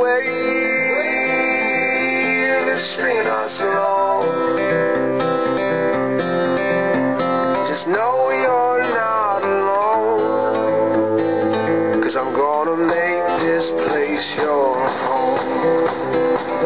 wave is stringing us along. Just know you're not alone. Cause I'm gonna make this place your home.